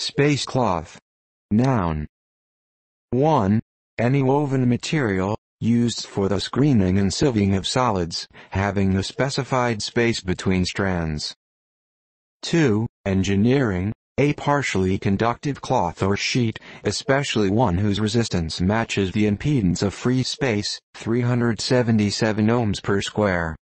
Space cloth. Noun. 1. Any woven material, used for the screening and sieving of solids, having the specified space between strands. 2. Engineering, a partially conductive cloth or sheet, especially one whose resistance matches the impedance of free space, 377 ohms per square.